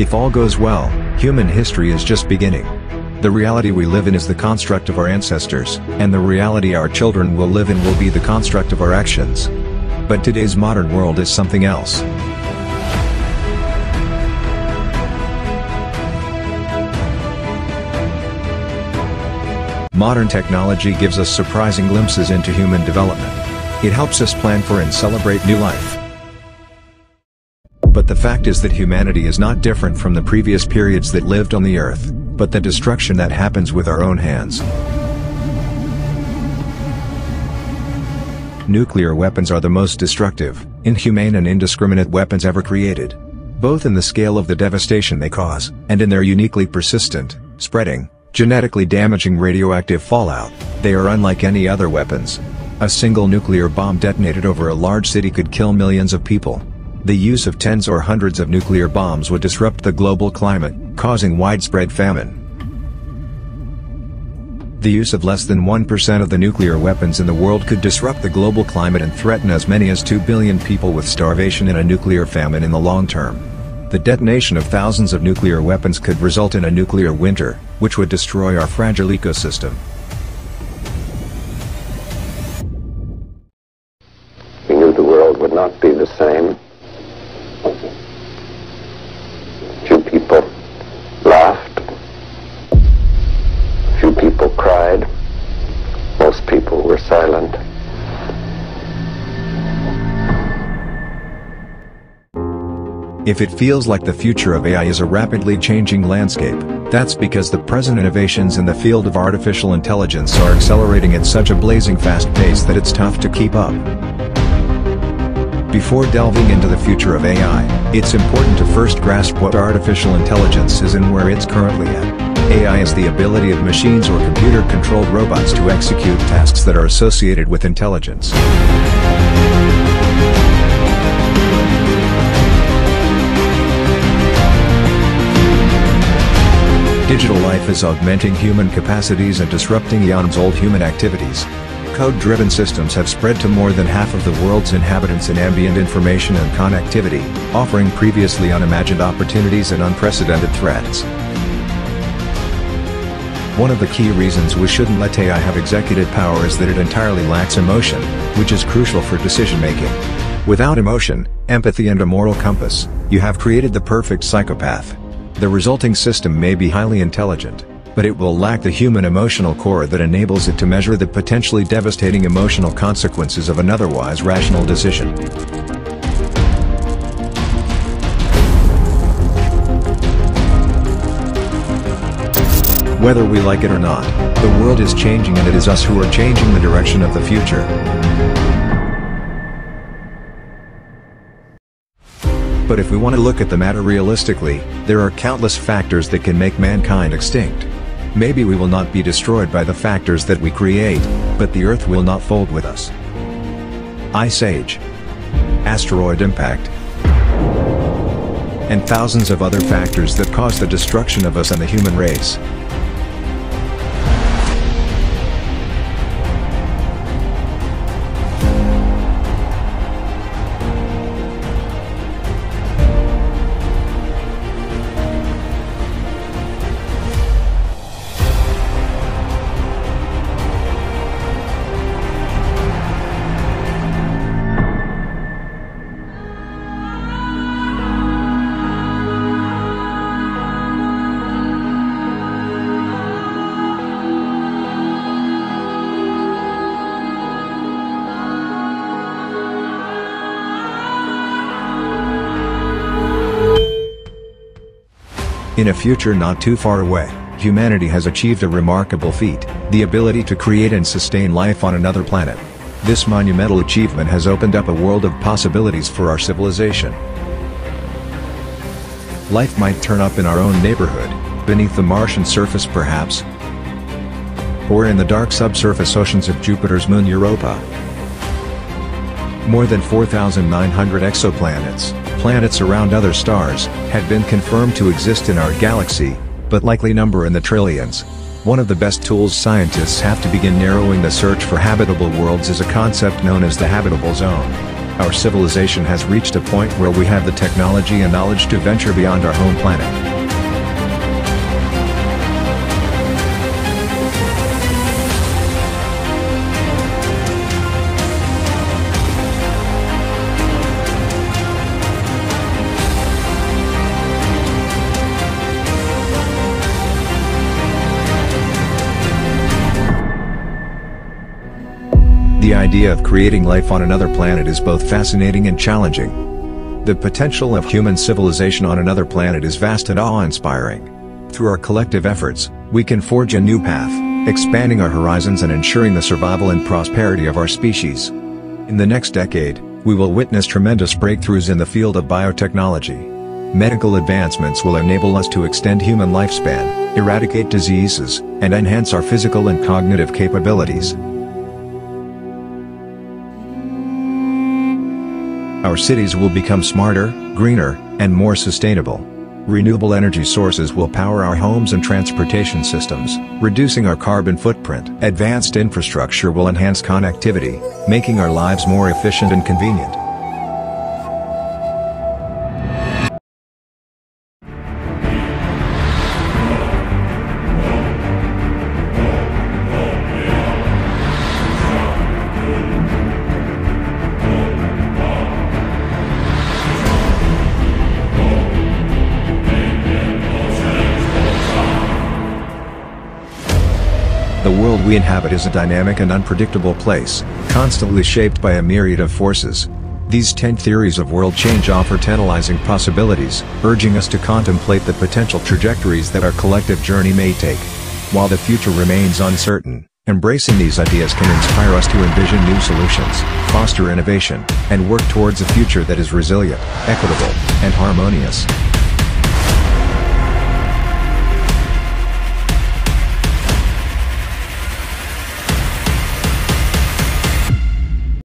If all goes well, human history is just beginning. The reality we live in is the construct of our ancestors, and the reality our children will live in will be the construct of our actions. But today's modern world is something else. Modern technology gives us surprising glimpses into human development. It helps us plan for and celebrate new life. But the fact is that humanity is not different from the previous periods that lived on the earth, but the destruction that happens with our own hands. Nuclear weapons are the most destructive, inhumane and indiscriminate weapons ever created. Both in the scale of the devastation they cause, and in their uniquely persistent, spreading, genetically damaging radioactive fallout, they are unlike any other weapons. A single nuclear bomb detonated over a large city could kill millions of people. The use of tens or hundreds of nuclear bombs would disrupt the global climate, causing widespread famine. The use of less than 1% of the nuclear weapons in the world could disrupt the global climate and threaten as many as 2 billion people with starvation and a nuclear famine in the long term. The detonation of thousands of nuclear weapons could result in a nuclear winter, which would destroy our fragile ecosystem. If it feels like the future of AI is a rapidly changing landscape, that's because the present innovations in the field of artificial intelligence are accelerating at such a blazing fast pace that it's tough to keep up. Before delving into the future of AI, it's important to first grasp what artificial intelligence is and where it's currently at. AI is the ability of machines or computer-controlled robots to execute tasks that are associated with intelligence. Digital life is augmenting human capacities and disrupting eons old human activities. Code-driven systems have spread to more than half of the world's inhabitants in ambient information and connectivity, offering previously unimagined opportunities and unprecedented threats. One of the key reasons we shouldn't let AI have executive power is that it entirely lacks emotion, which is crucial for decision-making. Without emotion, empathy and a moral compass, you have created the perfect psychopath. The resulting system may be highly intelligent, but it will lack the human emotional core that enables it to measure the potentially devastating emotional consequences of an otherwise rational decision. Whether we like it or not, the world is changing and it is us who are changing the direction of the future. But if we want to look at the matter realistically, there are countless factors that can make mankind extinct. Maybe we will not be destroyed by the factors that we create, but the Earth will not fold with us. Ice Age. Asteroid impact. And thousands of other factors that cause the destruction of us and the human race. In a future not too far away, humanity has achieved a remarkable feat, the ability to create and sustain life on another planet. This monumental achievement has opened up a world of possibilities for our civilization. Life might turn up in our own neighborhood, beneath the Martian surface perhaps, or in the dark subsurface oceans of Jupiter's moon Europa. More than 4,900 exoplanets, planets around other stars, have been confirmed to exist in our galaxy, but likely number in the trillions. One of the best tools scientists have to begin narrowing the search for habitable worlds is a concept known as the habitable zone. Our civilization has reached a point where we have the technology and knowledge to venture beyond our home planet. Idea of creating life on another planet is both fascinating and challenging. The potential of human civilization on another planet is vast and awe-inspiring. Through our collective efforts, we can forge a new path, expanding our horizons and ensuring the survival and prosperity of our species. In the next decade, we will witness tremendous breakthroughs in the field of biotechnology. Medical advancements will enable us to extend human lifespan, eradicate diseases, and enhance our physical and cognitive capabilities. Our cities will become smarter, greener, and more sustainable. Renewable energy sources will power our homes and transportation systems, reducing our carbon footprint. Advanced infrastructure will enhance connectivity, making our lives more efficient and convenient. The world we inhabit is a dynamic and unpredictable place, constantly shaped by a myriad of forces. These 10 theories of world change offer tantalizing possibilities, urging us to contemplate the potential trajectories that our collective journey may take. While the future remains uncertain, embracing these ideas can inspire us to envision new solutions, foster innovation, and work towards a future that is resilient, equitable, and harmonious.